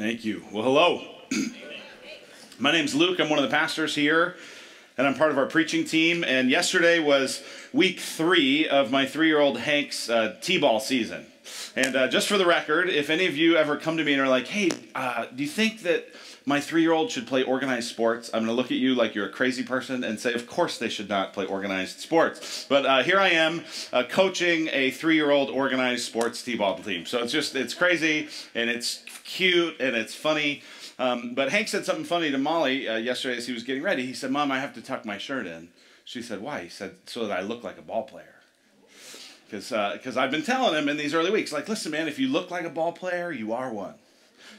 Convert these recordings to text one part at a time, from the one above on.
Thank you. Well, hello. My name's Luke. I'm one of the pastors here, and I'm part of our preaching team. And yesterday was week three of my three year old Hank's uh, T ball season. And uh, just for the record, if any of you ever come to me and are like, hey, uh, do you think that my three year old should play organized sports, I'm going to look at you like you're a crazy person and say, of course they should not play organized sports. But uh, here I am uh, coaching a three year old organized sports t ball team. So it's just, it's crazy and it's cute and it's funny. Um, but Hank said something funny to Molly uh, yesterday as he was getting ready. He said, Mom, I have to tuck my shirt in. She said, Why? He said, So that I look like a ball player. Because uh, I've been telling him in these early weeks, like, listen, man, if you look like a ball player, you are one.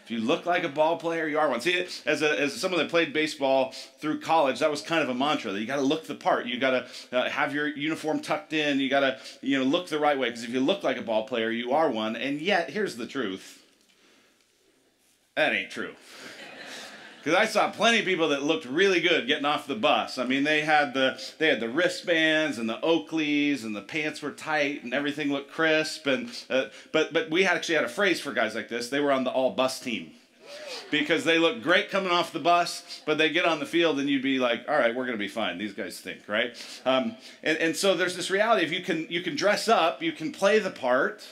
If you look like a ball player, you are one. See, as, a, as someone that played baseball through college, that was kind of a mantra that you got to look the part. You got to uh, have your uniform tucked in. You got to you know look the right way because if you look like a ball player, you are one. And yet, here's the truth that ain't true. Because I saw plenty of people that looked really good getting off the bus. I mean, they had the they had the wristbands and the Oakleys and the pants were tight and everything looked crisp. And uh, but but we actually had a phrase for guys like this. They were on the all bus team because they look great coming off the bus, but they get on the field and you'd be like, all right, we're going to be fine. These guys think, right? Um, and, and so there's this reality if you can you can dress up, you can play the part,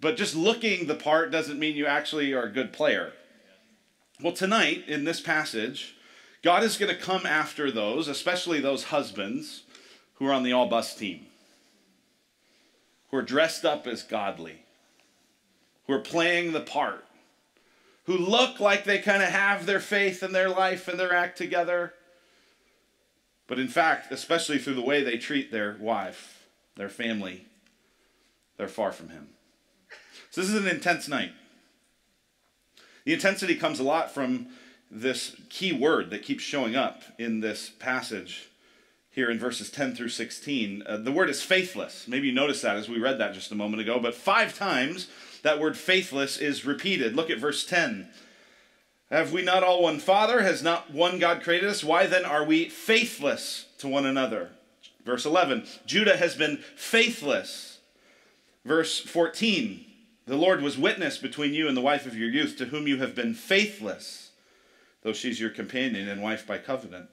but just looking the part doesn't mean you actually are a good player. Well, tonight in this passage, God is going to come after those, especially those husbands who are on the all bus team, who are dressed up as godly, who are playing the part, who look like they kind of have their faith and their life and their act together. But in fact, especially through the way they treat their wife, their family, they're far from Him. So this is an intense night. The intensity comes a lot from this key word that keeps showing up in this passage here in verses 10 through 16. Uh, the word is faithless. Maybe you noticed that as we read that just a moment ago, but five times that word faithless is repeated. Look at verse 10. Have we not all one Father? Has not one God created us? Why then are we faithless to one another? Verse 11. Judah has been faithless. Verse 14. The Lord was witness between you and the wife of your youth, to whom you have been faithless, though she's your companion and wife by covenant.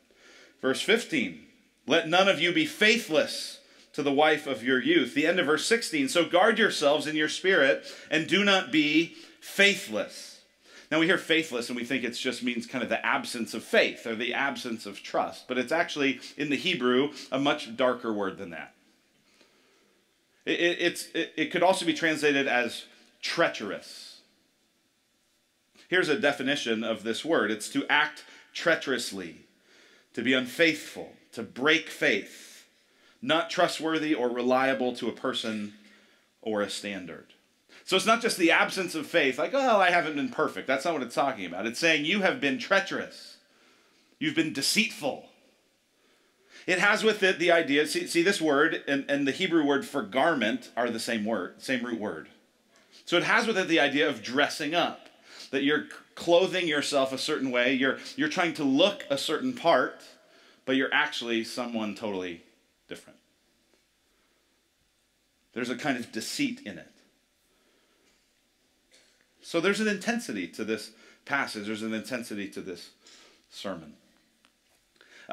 Verse 15 Let none of you be faithless to the wife of your youth. The end of verse 16 So guard yourselves in your spirit, and do not be faithless. Now we hear faithless and we think it just means kind of the absence of faith or the absence of trust, but it's actually in the Hebrew a much darker word than that. It, it, it could also be translated as treacherous. Here's a definition of this word it's to act treacherously, to be unfaithful, to break faith, not trustworthy or reliable to a person or a standard. So it's not just the absence of faith, like, oh, I haven't been perfect. That's not what it's talking about. It's saying you have been treacherous, you've been deceitful. It has with it the idea, see, see this word and, and the Hebrew word for garment are the same word, same root word. So it has with it the idea of dressing up, that you're clothing yourself a certain way, you're, you're trying to look a certain part, but you're actually someone totally different. There's a kind of deceit in it. So there's an intensity to this passage, there's an intensity to this sermon.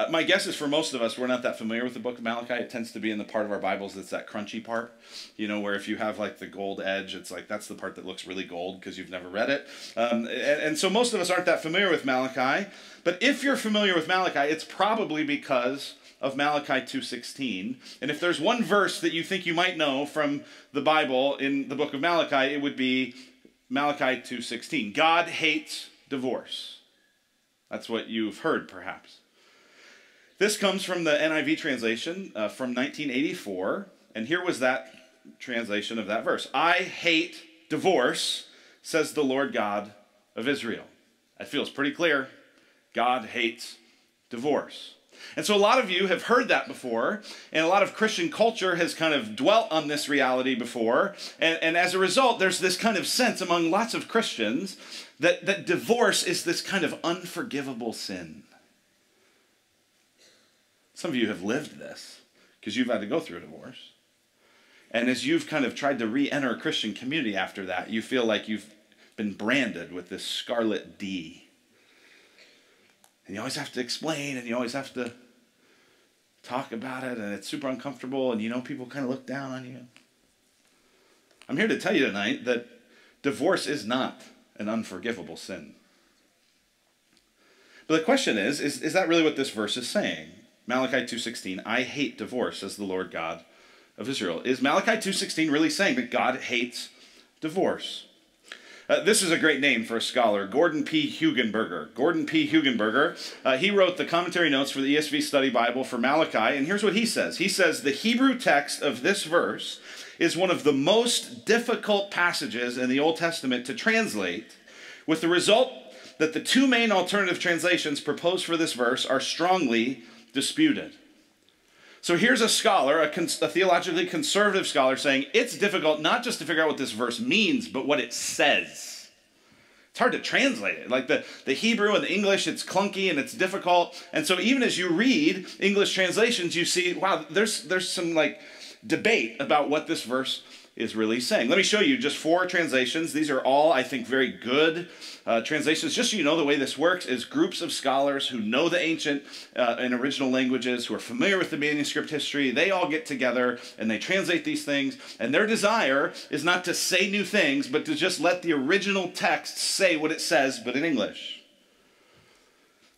Uh, my guess is for most of us, we're not that familiar with the book of Malachi. It tends to be in the part of our Bibles that's that crunchy part, you know, where if you have like the gold edge, it's like that's the part that looks really gold because you've never read it. Um, and, and so most of us aren't that familiar with Malachi. But if you're familiar with Malachi, it's probably because of Malachi 2:16. And if there's one verse that you think you might know from the Bible in the book of Malachi, it would be Malachi 2:16. God hates divorce. That's what you've heard perhaps. This comes from the NIV translation uh, from 1984, and here was that translation of that verse I hate divorce, says the Lord God of Israel. That feels pretty clear. God hates divorce. And so a lot of you have heard that before, and a lot of Christian culture has kind of dwelt on this reality before. And, and as a result, there's this kind of sense among lots of Christians that, that divorce is this kind of unforgivable sin. Some of you have lived this because you've had to go through a divorce. And as you've kind of tried to re enter a Christian community after that, you feel like you've been branded with this scarlet D. And you always have to explain and you always have to talk about it, and it's super uncomfortable, and you know people kind of look down on you. I'm here to tell you tonight that divorce is not an unforgivable sin. But the question is, is, is that really what this verse is saying? Malachi 2.16, I hate divorce, says the Lord God of Israel. Is Malachi 2.16 really saying that God hates divorce? Uh, this is a great name for a scholar, Gordon P. Hugenberger. Gordon P. Hugenberger, uh, he wrote the commentary notes for the ESV Study Bible for Malachi, and here's what he says. He says, The Hebrew text of this verse is one of the most difficult passages in the Old Testament to translate, with the result that the two main alternative translations proposed for this verse are strongly disputed. So here's a scholar, a, a, theologically conservative scholar, saying it's difficult not just to figure out what this verse means, but what it says. It's hard to translate it. Like the, the Hebrew and the English, it's clunky and it's difficult. And so even as you read English translations, you see, wow, there's there's some like debate about what this verse is really saying. Let me show you just four translations. These are all, I think, very good uh, translations. Just so you know, the way this works is groups of scholars who know the ancient uh, and original languages, who are familiar with the manuscript history, they all get together and they translate these things. And their desire is not to say new things, but to just let the original text say what it says, but in English.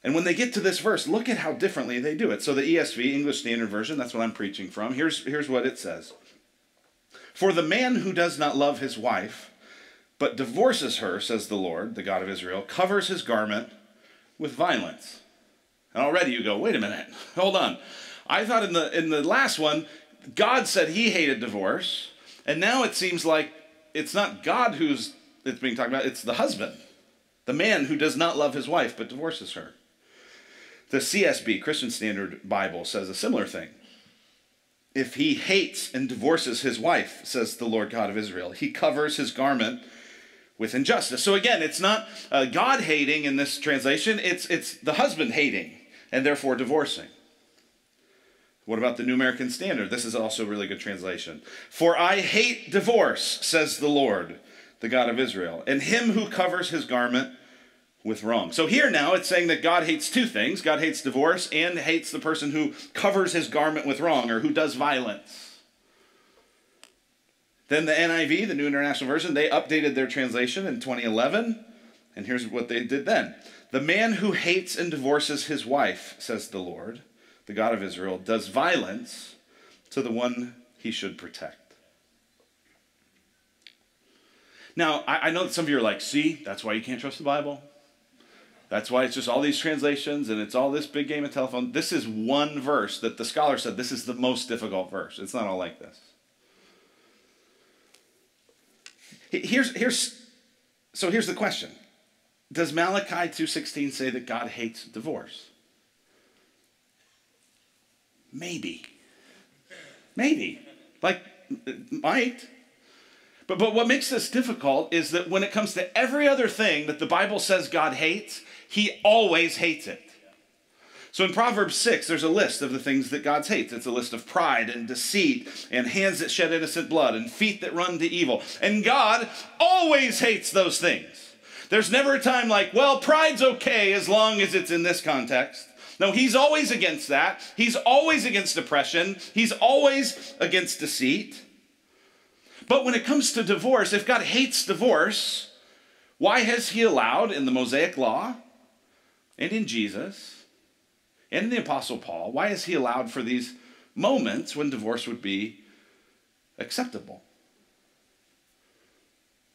And when they get to this verse, look at how differently they do it. So the ESV, English Standard Version, that's what I'm preaching from. Here's, here's what it says. For the man who does not love his wife, but divorces her, says the Lord, the God of Israel, covers his garment with violence. And already you go, wait a minute, hold on. I thought in the in the last one, God said he hated divorce, and now it seems like it's not God who's it's being talked about, it's the husband, the man who does not love his wife but divorces her. The CSB, Christian Standard Bible, says a similar thing if he hates and divorces his wife, says the Lord God of Israel. He covers his garment with injustice. So again, it's not uh, God hating in this translation, it's, it's the husband hating and therefore divorcing. What about the New American Standard? This is also a really good translation. For I hate divorce, says the Lord, the God of Israel, and him who covers his garment with wrong. So here now it's saying that God hates two things God hates divorce and hates the person who covers his garment with wrong or who does violence. Then the NIV, the New International Version, they updated their translation in 2011. And here's what they did then The man who hates and divorces his wife, says the Lord, the God of Israel, does violence to the one he should protect. Now, I, know that some of you are like, see, that's why you can't trust the Bible. That's why it's just all these translations and it's all this big game of telephone. This is one verse that the scholar said this is the most difficult verse. It's not all like this. Here's, here's, so here's the question. Does Malachi 2.16 say that God hates divorce? Maybe. Maybe. Like, might. But, but what makes this difficult is that when it comes to every other thing that the Bible says God hates, he always hates it. So in Proverbs 6, there's a list of the things that God hates. It's a list of pride and deceit and hands that shed innocent blood and feet that run to evil. And God always hates those things. There's never a time like, well, pride's okay as long as it's in this context. No, he's always against that. He's always against oppression. He's always against deceit. But when it comes to divorce, if God hates divorce, why has he allowed in the Mosaic Law and in Jesus and the Apostle Paul, why is he allowed for these moments when divorce would be acceptable?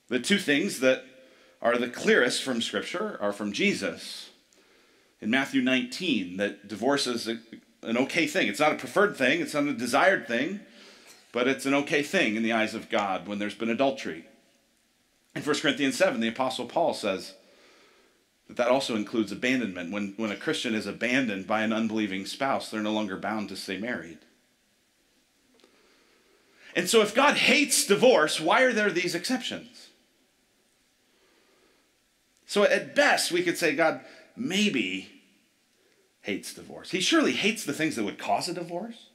The two things that are the clearest from Scripture are from Jesus. In Matthew 19, that divorce is a, an okay thing. It's not a preferred thing, it's not a desired thing, but it's an okay thing in the eyes of God when there's been adultery. In 1 Corinthians 7, the Apostle Paul says, that that also includes abandonment. When, when a Christian is abandoned by an unbelieving spouse, they're no longer bound to stay married. And so, if God hates divorce, why are there these exceptions? So, at best, we could say God maybe hates divorce. He surely hates the things that would cause a divorce.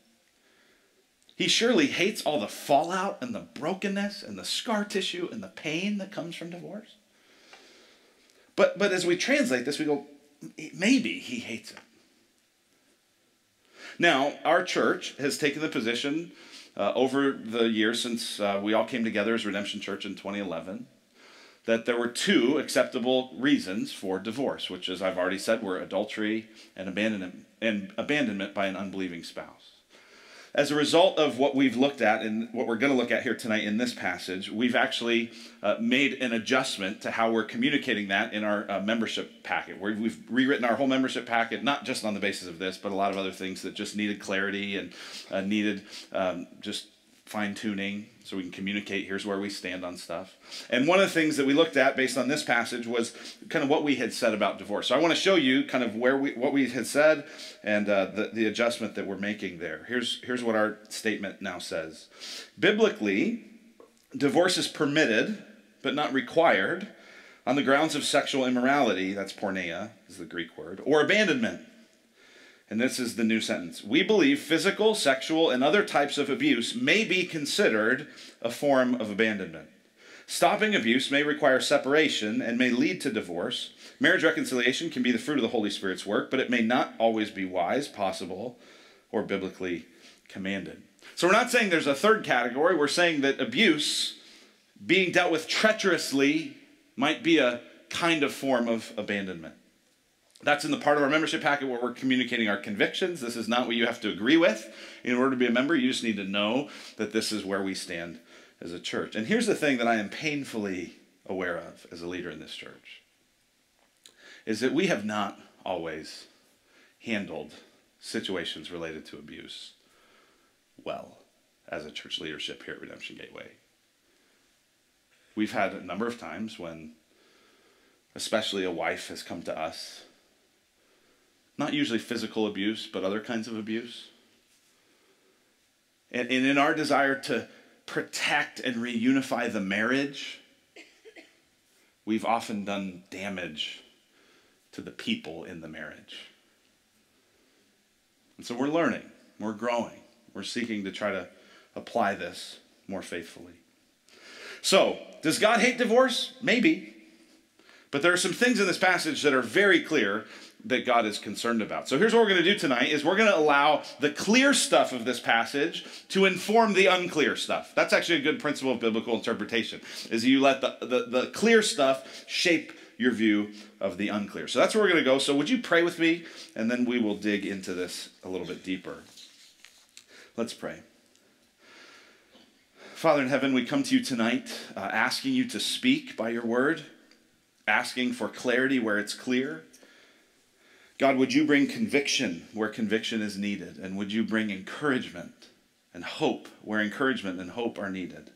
He surely hates all the fallout and the brokenness and the scar tissue and the pain that comes from divorce. But, but as we translate this, we go, maybe he hates it. Now, our church has taken the position uh, over the years since uh, we all came together as Redemption Church in 2011 that there were two acceptable reasons for divorce, which, as I've already said, were adultery and abandonment, and abandonment by an unbelieving spouse. As a result of what we've looked at and what we're going to look at here tonight in this passage, we've actually uh, made an adjustment to how we're communicating that in our uh, membership packet. Where we've rewritten our whole membership packet, not just on the basis of this, but a lot of other things that just needed clarity and uh, needed um, just fine tuning so we can communicate here's where we stand on stuff. And one of the things that we looked at based on this passage was kind of what we had said about divorce. So I want to show you kind of where we what we had said and uh, the, the adjustment that we're making there. Here's here's what our statement now says. Biblically, divorce is permitted but not required on the grounds of sexual immorality, that's porneia is the Greek word, or abandonment and this is the new sentence. We believe physical, sexual, and other types of abuse may be considered a form of abandonment. Stopping abuse may require separation and may lead to divorce. Marriage reconciliation can be the fruit of the Holy Spirit's work, but it may not always be wise, possible, or biblically commanded. So we're not saying there's a third category. We're saying that abuse, being dealt with treacherously, might be a kind of form of abandonment. That's in the part of our membership packet where we're communicating our convictions. This is not what you have to agree with in order to be a member. You just need to know that this is where we stand as a church. And here's the thing that I am painfully aware of as a leader in this church is that we have not always handled situations related to abuse well as a church leadership here at Redemption Gateway. We've had a number of times when especially a wife has come to us not usually physical abuse, but other kinds of abuse. And, and in our desire to protect and reunify the marriage, we've often done damage to the people in the marriage. And so we're learning, we're growing, we're seeking to try to apply this more faithfully. So, does God hate divorce? Maybe. But there are some things in this passage that are very clear that God is concerned about. So here's what we're going to do tonight is we're going to allow the clear stuff of this passage to inform the unclear stuff. That's actually a good principle of biblical interpretation. Is you let the, the, the clear stuff shape your view of the unclear. So that's where we're going to go. So would you pray with me and then we will dig into this a little bit deeper. Let's pray. Father in heaven, we come to you tonight uh, asking you to speak by your word, asking for clarity where it's clear God, would you bring conviction where conviction is needed? And would you bring encouragement and hope where encouragement and hope are needed?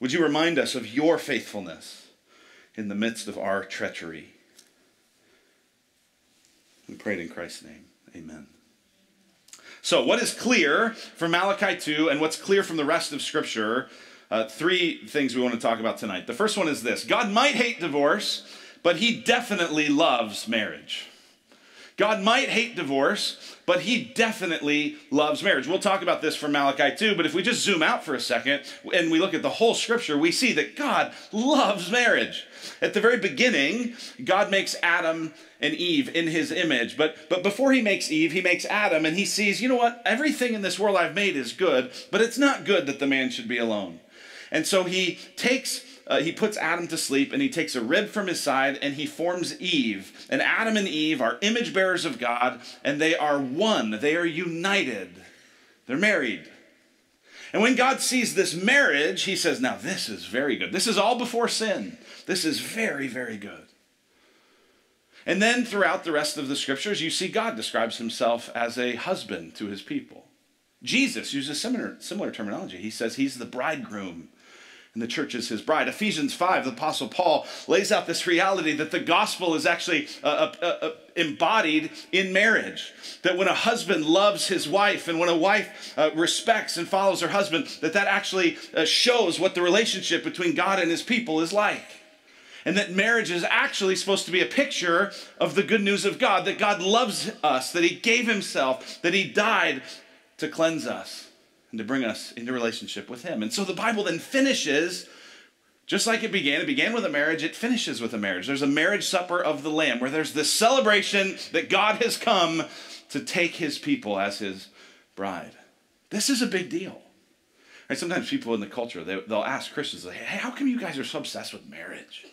Would you remind us of your faithfulness in the midst of our treachery? We prayed in Christ's name. Amen. So, what is clear from Malachi 2 and what's clear from the rest of Scripture? Uh, three things we want to talk about tonight. The first one is this God might hate divorce, but he definitely loves marriage. God might hate divorce, but he definitely loves marriage. We'll talk about this from Malachi 2, but if we just zoom out for a second and we look at the whole scripture, we see that God loves marriage. At the very beginning, God makes Adam and Eve in his image. But, but before he makes Eve, he makes Adam and he sees, you know what? Everything in this world I've made is good, but it's not good that the man should be alone. And so he takes uh, he puts Adam to sleep and he takes a rib from his side and he forms Eve. And Adam and Eve are image bearers of God and they are one. They are united. They're married. And when God sees this marriage, he says, Now this is very good. This is all before sin. This is very, very good. And then throughout the rest of the scriptures, you see God describes himself as a husband to his people. Jesus uses similar, similar terminology. He says he's the bridegroom and the church is his bride. Ephesians 5, the Apostle Paul lays out this reality that the gospel is actually uh, uh, uh, embodied in marriage. That when a husband loves his wife and when a wife respects and follows her husband, that that actually shows what the relationship between God and his people is like. And that marriage is actually supposed to be a picture of the good news of God, that God loves us, that he gave himself, that he died to cleanse us and to bring us into relationship with Him. And so the Bible then finishes Just like it began, it began with a marriage, it finishes with a marriage. There's a marriage supper of the Lamb where there's this celebration that God has come to take his people as his bride. This is a big deal. Right? Sometimes people in the culture, they, they'll ask Christians, hey, how come you guys are so obsessed with marriage?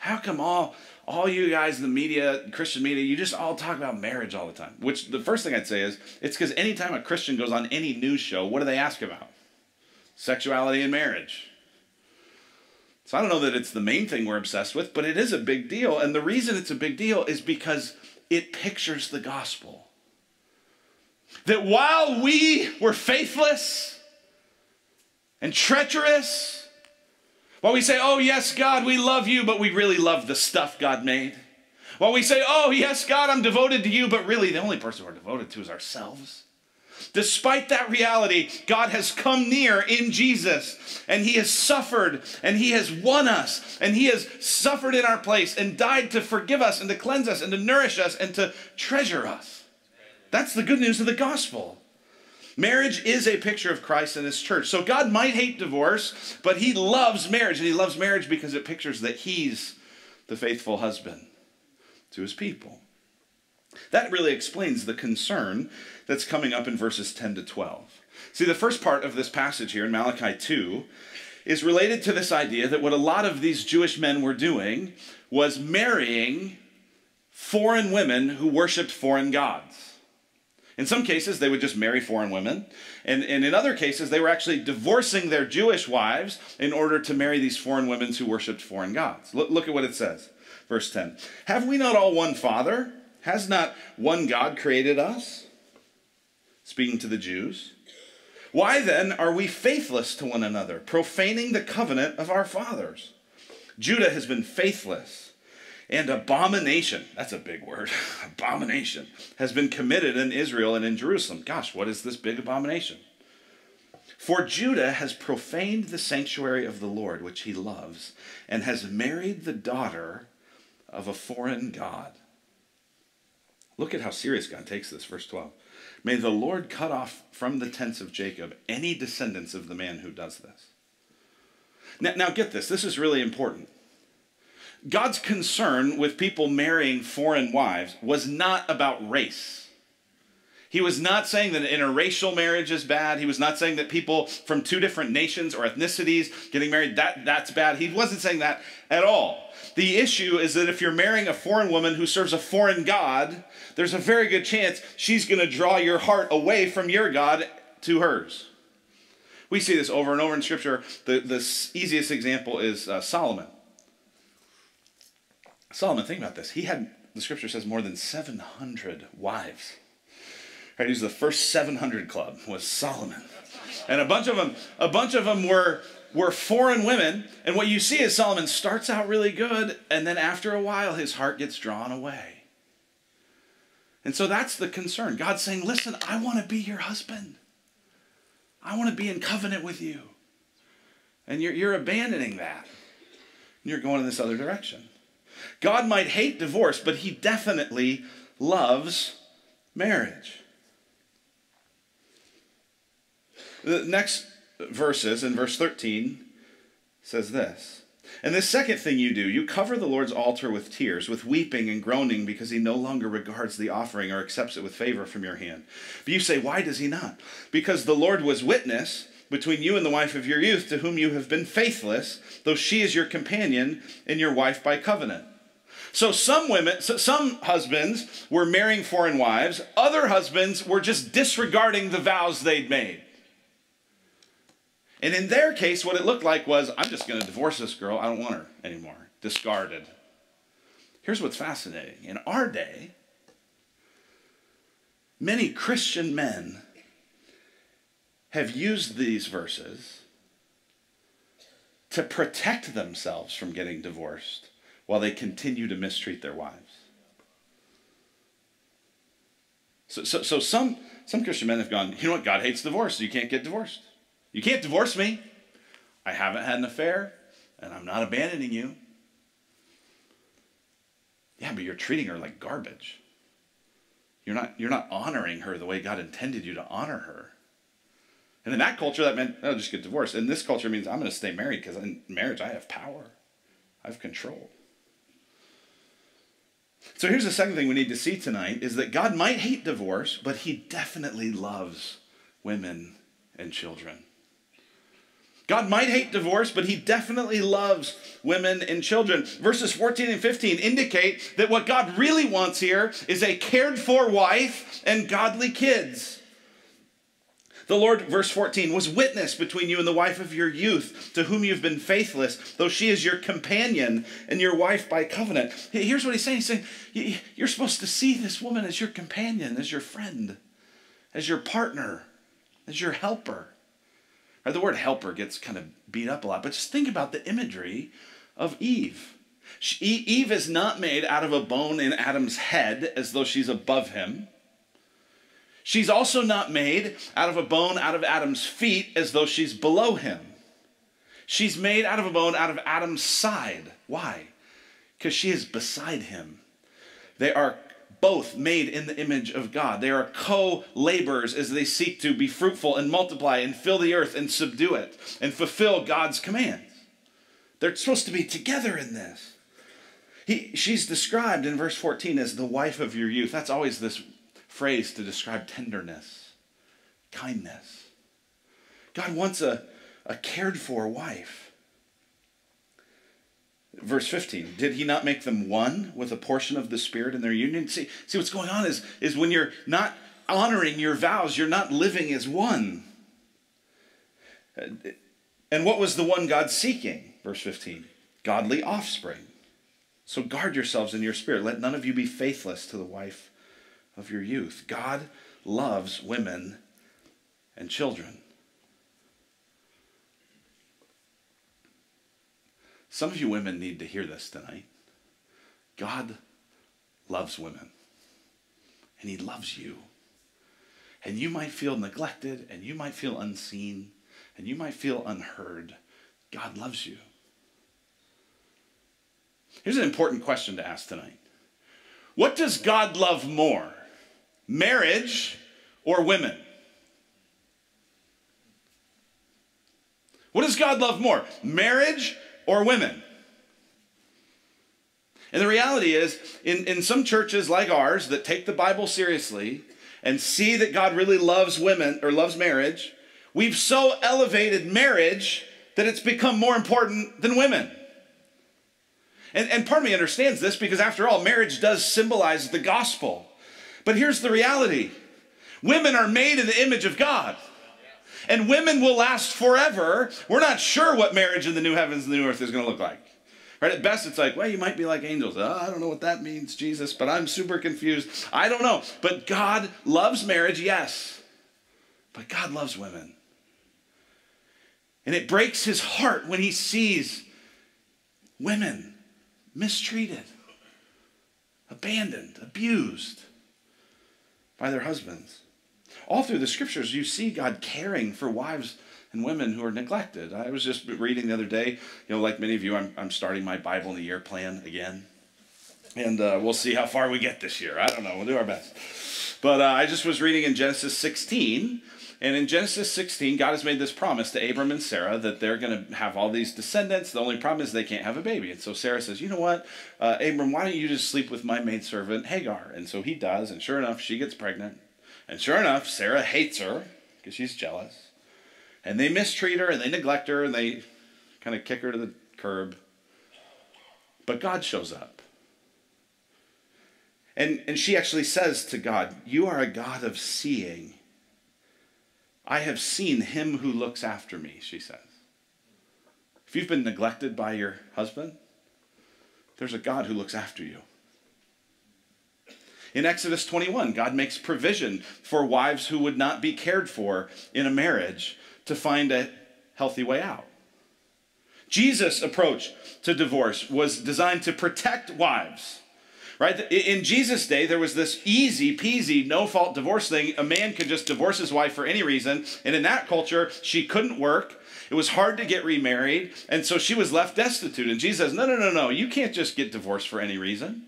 How come all, all you guys in the media, Christian media, you just all talk about marriage all the time? Which the first thing I'd say is, it's because anytime a Christian goes on any news show, what do they ask about? Sexuality and marriage. So I don't know that it's the main thing we're obsessed with, but it is a big deal. And the reason it's a big deal is because it pictures the gospel. That while we were faithless and treacherous, while we say, oh, yes, God, we love you, but we really love the stuff God made. While we say, oh, yes, God, I'm devoted to you, but really the only person we're devoted to is ourselves. Despite that reality, God has come near in Jesus and He has suffered and He has won us and He has suffered in our place and died to forgive us and to cleanse us and to nourish us and to treasure us. That's the good news of the gospel. Marriage is a picture of Christ and His church. So God might hate divorce, but He loves marriage and He loves marriage because it pictures that He's the faithful husband to His people. That really explains the concern that's coming up in verses 10 to 12. See, the first part of this passage here in Malachi 2 is related to this idea that what a lot of these Jewish men were doing was marrying foreign women who worshiped foreign gods. In some cases, they would just marry foreign women. And, and in other cases, they were actually divorcing their Jewish wives in order to marry these foreign women who worshiped foreign gods. Look, look at what it says. Verse 10 Have we not all one Father? Has not one God created us? Speaking to the Jews. Why then are we faithless to one another, profaning the covenant of our fathers? Judah has been faithless, and abomination, that's a big word, abomination, has been committed in Israel and in Jerusalem. Gosh, what is this big abomination? For Judah has profaned the sanctuary of the Lord, which he loves, and has married the daughter of a foreign God. Look at how serious God takes this, verse 12. May the Lord cut off from the tents of Jacob any descendants of the man who does this. Now, now get this, this is really important. God's concern with people marrying foreign wives was not about race. He was not saying that interracial marriage is bad. He was not saying that people from two different nations or ethnicities getting married, that, that's bad. He wasn't saying that at all. The issue is that if you're marrying a foreign woman who serves a foreign God, there's a very good chance she's going to draw your heart away from your God to hers. We see this over and over in Scripture. The, the easiest example is uh, Solomon. Solomon, think about this. He had, the Scripture says, more than 700 wives. Right, he was the first 700 club, was Solomon. And a bunch of them, a bunch of them were were foreign women. And what you see is Solomon starts out really good, and then after a while, his heart gets drawn away. And so that's the concern. God's saying, Listen, I want to be your husband, I want to be in covenant with you. And you're, you're abandoning that. And you're going in this other direction. God might hate divorce, but he definitely loves marriage. The next verses, in verse 13, says this. And this second thing you do, you cover the Lord's altar with tears, with weeping and groaning, because he no longer regards the offering or accepts it with favor from your hand. But you say, Why does he not? Because the Lord was witness between you and the wife of your youth, to whom you have been faithless, though she is your companion and your wife by covenant. So some women, so some husbands were marrying foreign wives, other husbands were just disregarding the vows they'd made. And in their case, what it looked like was I'm just going to divorce this girl. I don't want her anymore. Discarded. Here's what's fascinating. In our day, many Christian men have used these verses to protect themselves from getting divorced while they continue to mistreat their wives. So, so, so some, some Christian men have gone, you know what? God hates divorce, so you can't get divorced. You can't divorce me. I haven't had an affair, and I'm not abandoning you. Yeah, but you're treating her like garbage. You're not, you're not honoring her the way God intended you to honor her. And in that culture, that meant, I'll just get divorced. In this culture, means I'm going to stay married because in marriage, I have power, I have control. So here's the second thing we need to see tonight is that God might hate divorce, but he definitely loves women and children. God might hate divorce, but he definitely loves women and children. Verses 14 and 15 indicate that what God really wants here is a cared for wife and godly kids. The Lord, verse 14, was witness between you and the wife of your youth, to whom you've been faithless, though she is your companion and your wife by covenant. Here's what he's saying. He's saying, You're supposed to see this woman as your companion, as your friend, as your partner, as your helper. Right, the word helper gets kind of beat up a lot, but just think about the imagery of Eve. She, Eve is not made out of a bone in Adam's head as though she's above him. She's also not made out of a bone out of Adam's feet as though she's below him. She's made out of a bone out of Adam's side. Why? Because she is beside him. They are both made in the image of God. They are co laborers as they seek to be fruitful and multiply and fill the earth and subdue it and fulfill God's commands. They're supposed to be together in this. He, she's described in verse 14 as the wife of your youth. That's always this phrase to describe tenderness, kindness. God wants a, a cared for wife. Verse 15, did he not make them one with a portion of the Spirit in their union? See, see what's going on is, is when you're not honoring your vows, you're not living as one. And what was the one God seeking? Verse 15, godly offspring. So guard yourselves in your spirit. Let none of you be faithless to the wife of your youth. God loves women and children. Some of you women need to hear this tonight. God loves women, and He loves you. And you might feel neglected, and you might feel unseen, and you might feel unheard. God loves you. Here's an important question to ask tonight What does God love more? Marriage or women? What does God love more, marriage or women? And the reality is, in, in some churches like ours that take the Bible seriously and see that God really loves women or loves marriage, we've so elevated marriage that it's become more important than women. And, and part of me understands this because, after all, marriage does symbolize the gospel. But here's the reality women are made in the image of God. And women will last forever. We're not sure what marriage in the new heavens and the new earth is going to look like. Right? At best, it's like, well, you might be like angels. Oh, I don't know what that means, Jesus, but I'm super confused. I don't know. But God loves marriage, yes. But God loves women. And it breaks his heart when he sees women mistreated, abandoned, abused by their husbands. All through the scriptures, you see God caring for wives and women who are neglected. I was just reading the other day, you know, like many of you, I'm, I'm starting my Bible in a year plan again. And uh, we'll see how far we get this year. I don't know. We'll do our best. But uh, I just was reading in Genesis 16 and in Genesis 16, God has made this promise to Abram and Sarah that they're going to have all these descendants. The only problem is they can't have a baby. And so Sarah says, You know what, uh, Abram, why don't you just sleep with my maidservant Hagar? And so he does. And sure enough, she gets pregnant. And sure enough, Sarah hates her because she's jealous. And they mistreat her and they neglect her and they kind of kick her to the curb. But God shows up. And, and she actually says to God, You are a God of seeing. I have seen him who looks after me, she says. If you've been neglected by your husband, there's a God who looks after you. In Exodus 21, God makes provision for wives who would not be cared for in a marriage to find a healthy way out. Jesus' approach to divorce was designed to protect wives right? In Jesus' day, there was this easy peasy, no fault divorce thing. A man could just divorce his wife for any reason. And in that culture, she couldn't work. It was hard to get remarried. And so she was left destitute. And Jesus says, no, no, no, no. You can't just get divorced for any reason.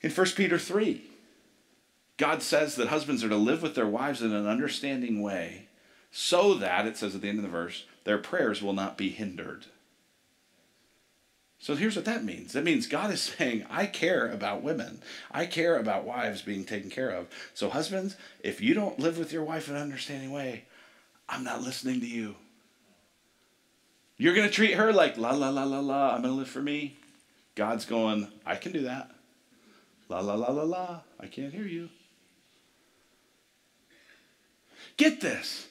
In 1 Peter 3, God says that husbands are to live with their wives in an understanding way so that, it says at the end of the verse, their prayers will not be hindered. So here's what that means. That means God is saying, I care about women. I care about wives being taken care of. So, husbands, if you don't live with your wife in an understanding way, I'm not listening to you. You're going to treat her like la la la la la, I'm going to live for me. God's going, I can do that. La la la la la, I can't hear you. Get this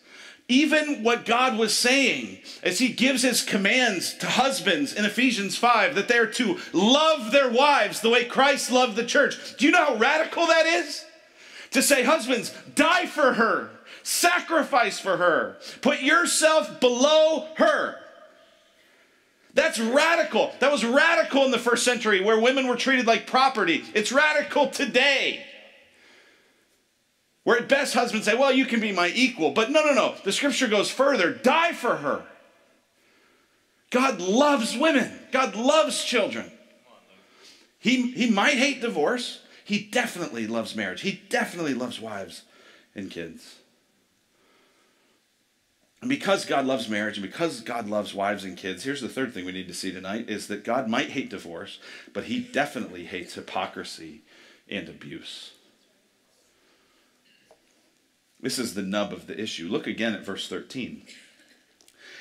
even what God was saying as he gives his commands to husbands in Ephesians 5 that they're to love their wives the way Christ loved the church. Do you know how radical that is? To say, husbands, die for her, sacrifice for her, put yourself below her. That's radical. That was radical in the first century where women were treated like property. It's radical today. Where at best husbands say, well, you can be my equal. But no, no, no. The scripture goes further die for her. God loves women, God loves children. He, he might hate divorce. He definitely loves marriage. He definitely loves wives and kids. And because God loves marriage and because God loves wives and kids, here's the third thing we need to see tonight is that God might hate divorce, but he definitely hates hypocrisy and abuse. This is the nub of the issue. Look again at verse 13.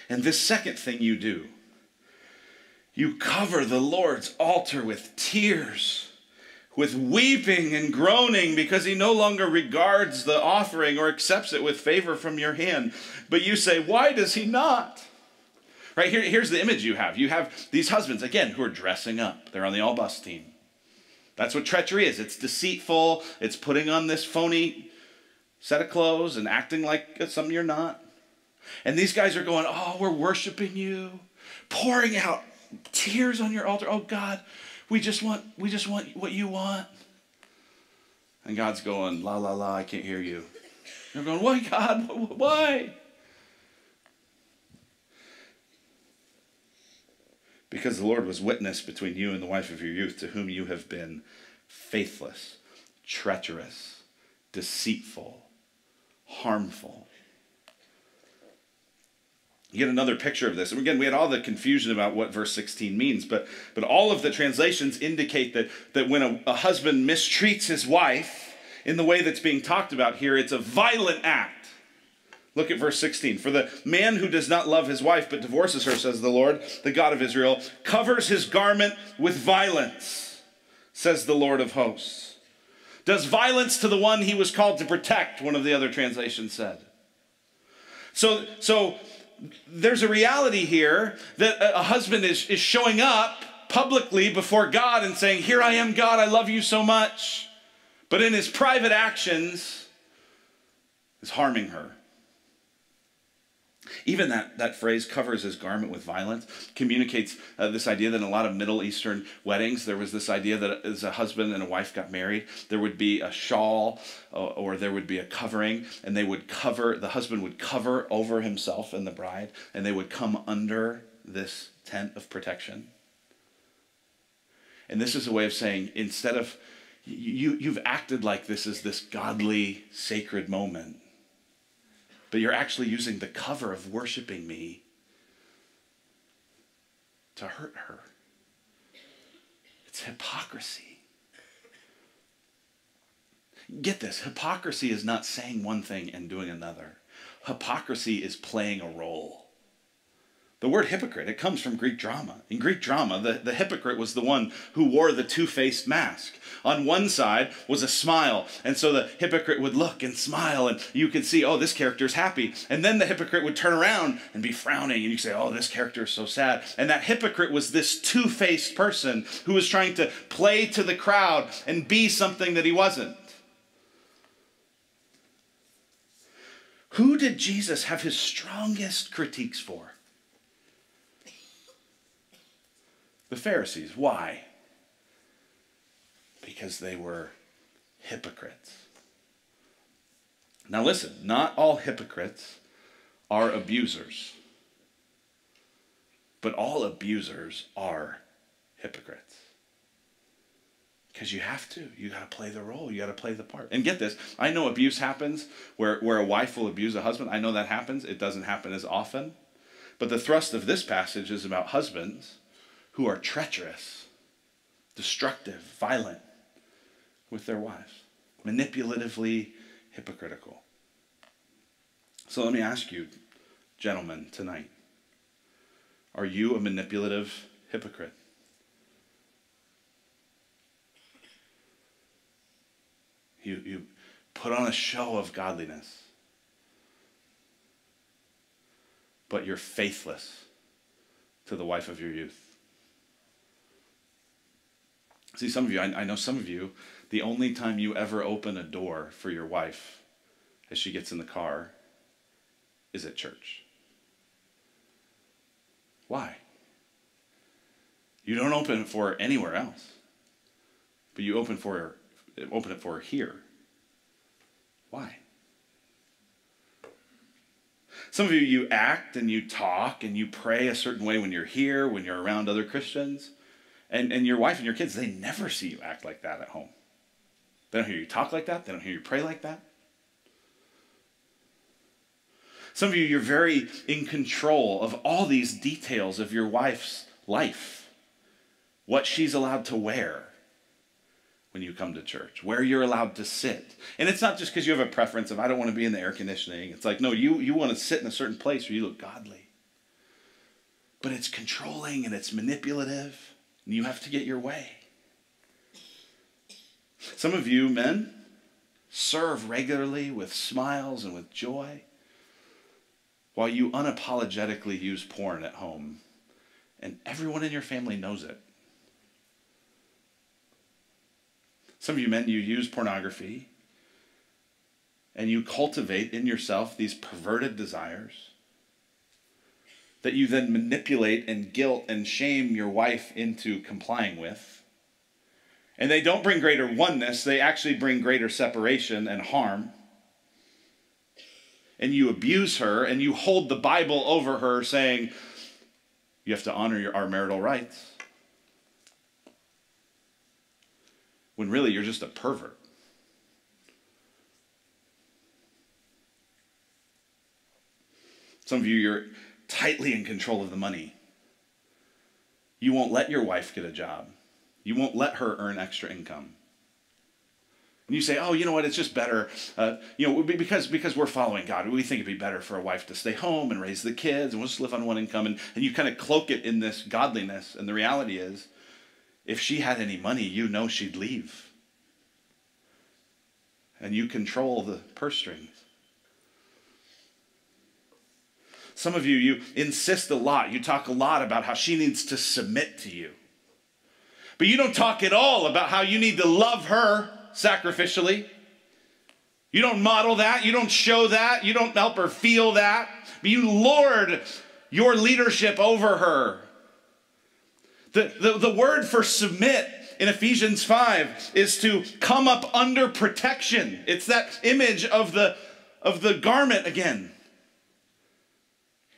And this second thing you do, you cover the Lord's altar with tears, with weeping and groaning, because he no longer regards the offering or accepts it with favor from your hand. But you say, Why does he not? Right here, here's the image you have. You have these husbands, again, who are dressing up. They're on the all bus team. That's what treachery is. It's deceitful. It's putting on this phony set of clothes and acting like something you're not. And these guys are going, Oh, we're worshiping you, pouring out tears on your altar. Oh God, we just want we just want what you want. And God's going, la la la, I can't hear you. They're going, why God? Why? Because the Lord was witness between you and the wife of your youth, to whom you have been faithless, treacherous, deceitful harmful. You get another picture of this. And again, we had all the confusion about what verse 16 means, but, but all of the translations indicate that, that when a, a husband mistreats his wife in the way that's being talked about here, it's a violent act. Look at verse 16. For the man who does not love his wife but divorces her, says the Lord, the God of Israel, covers his garment with violence, says the Lord of hosts does violence to the one he was called to protect, one of the other translations said. So, so there's a reality here that a husband is, is showing up publicly before God and saying, Here I am, God, I love you so much. But in his private actions, is harming her. Even that, that phrase, covers his garment with violence, communicates uh, this idea that in a lot of Middle Eastern weddings, there was this idea that as a husband and a wife got married, there would be a shawl uh, or there would be a covering, and they would cover, the husband would cover over himself and the bride, and they would come under this tent of protection. And this is a way of saying, instead of, you, you've acted like this is this godly, sacred moment but you're actually using the cover of worshiping me to hurt her. It's hypocrisy. Get this hypocrisy is not saying one thing and doing another, hypocrisy is playing a role. The word hypocrite, it comes from Greek drama. In Greek drama, the, the hypocrite was the one who wore the two faced mask. On one side was a smile, and so the hypocrite would look and smile, and you could see, oh, this character is happy. And then the hypocrite would turn around and be frowning, and you say, oh, this character is so sad. And that hypocrite was this two faced person who was trying to play to the crowd and be something that he wasn't. Who did Jesus have his strongest critiques for? The Pharisees. Why? Because they were hypocrites. Now, listen, not all hypocrites are abusers, but all abusers are hypocrites. Because you have to. You got to play the role. You got to play the part. And get this I know abuse happens where, where a wife will abuse a husband. I know that happens. It doesn't happen as often. But the thrust of this passage is about husbands who are treacherous, destructive, violent with their wives, manipulatively hypocritical. So let me ask you, gentlemen, tonight are you a manipulative hypocrite? You, you put on a show of godliness, but you're faithless to the wife of your youth. See, some of you, I, I know some of you, the only time you ever open a door for your wife as she gets in the car is at church. Why? You don't open it for her anywhere else, but you open for her open it for her here. Why? Some of you, you act and you talk and you pray a certain way when you're here, when you're around other Christians. And, and your wife and your kids, they never see you act like that at home. They don't hear you talk like that. They don't hear you pray like that. Some of you, you're very in control of all these details of your wife's life. What she's allowed to wear, when you come to church, where you're allowed to sit. And it's not just because you have a preference of I don't want to be in the air conditioning. It's like, no, you, you want to sit in a certain place where you look godly. But it's controlling and it's manipulative, and you have to get your way. Some of you men serve regularly with smiles and with joy, while you unapologetically use porn at home, and everyone in your family knows it. Some of you men, you use pornography and you cultivate in yourself these perverted desires that you then manipulate and guilt and shame your wife into complying with. And they don't bring greater oneness, they actually bring greater separation and harm. And you abuse her and you hold the Bible over her saying, you have to honor your, our marital rights. when really you're just a pervert. Some of you, you're tightly in control of the money. You won't let your wife get a job. You won't let her earn extra income. And you say, oh, you know what, it's just better, uh, you know, because, because we're following God. We think it'd be better for a wife to stay home and raise the kids and we'll just live on one income. And, and you kind of cloak it in this godliness. And the reality is, if she had any money, you know she'd leave. And you control the purse strings. Some of you, you insist a lot. You talk a lot about how she needs to submit to you. But you don't talk at all about how you need to love her sacrificially. You don't model that. You don't show that. You don't help her feel that. But you lord your leadership over her. The, the, the word for submit in Ephesians 5 is to come up under protection. It's that image of the, of the garment again.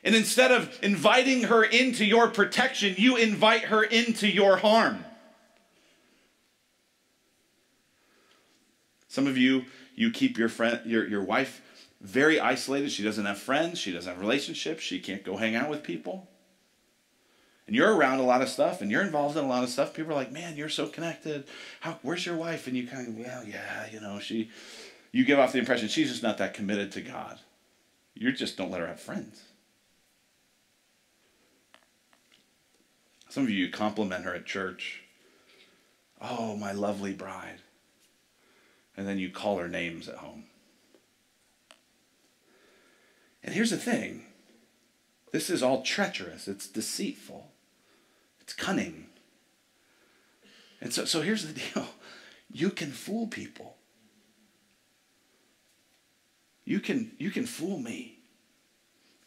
And instead of inviting her into your protection, you invite her into your harm. Some of you, you keep your friend, your, your wife very isolated. She doesn't have friends. She doesn't have relationships. She can't go hang out with people and you're around a lot of stuff and you're involved in a lot of stuff, people are like, man, you're so connected. How, where's your wife? And you kind of, well, yeah, you know, she, you give off the impression she's just not that committed to God. You just don't let her have friends. Some of you compliment her at church. Oh, my lovely bride. And then you call her names at home. And here's the thing this is all treacherous, it's deceitful. It's cunning. And so, so here's the deal you can fool people. You can, you can fool me.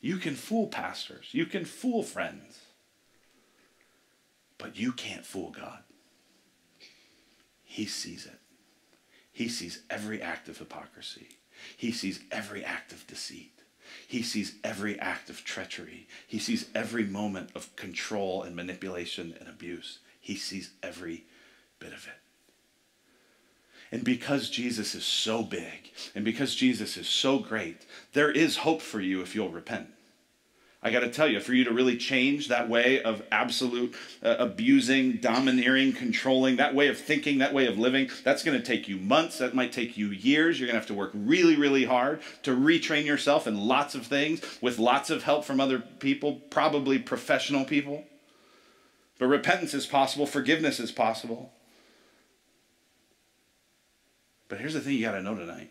You can fool pastors. You can fool friends. But you can't fool God. He sees it. He sees every act of hypocrisy. He sees every act of deceit. He sees every act of treachery. He sees every moment of control and manipulation and abuse. He sees every bit of it. And because Jesus is so big and because Jesus is so great, there is hope for you if you'll repent. I got to tell you, for you to really change that way of absolute uh, abusing, domineering, controlling, that way of thinking, that way of living, that's going to take you months. That might take you years. You're going to have to work really, really hard to retrain yourself in lots of things with lots of help from other people, probably professional people. But repentance is possible, forgiveness is possible. But here's the thing you got to know tonight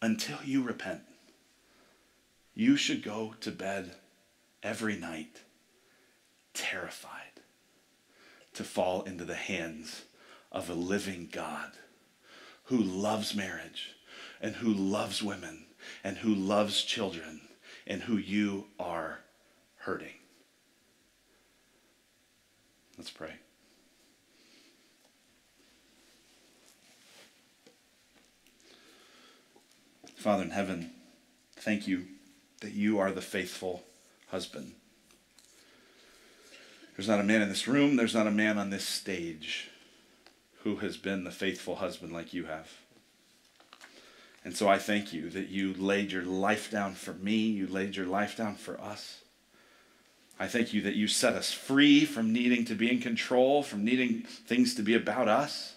until you repent, you should go to bed every night terrified to fall into the hands of a living God who loves marriage and who loves women and who loves children and who you are hurting. Let's pray. Father in heaven, thank you that you are the faithful husband. There's not a man in this room, there's not a man on this stage who has been the faithful husband like you have. And so I thank you that you laid your life down for me, you laid your life down for us. I thank you that you set us free from needing to be in control, from needing things to be about us.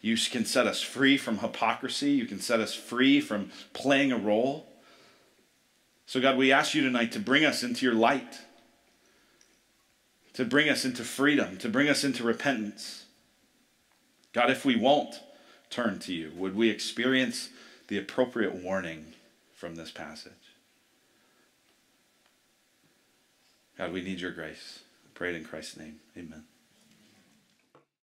You can set us free from hypocrisy. You can set us free from playing a role. So, God, we ask you tonight to bring us into your light, to bring us into freedom, to bring us into repentance. God, if we won't turn to you, would we experience the appropriate warning from this passage? God, we need your grace. I pray it in Christ's name. Amen.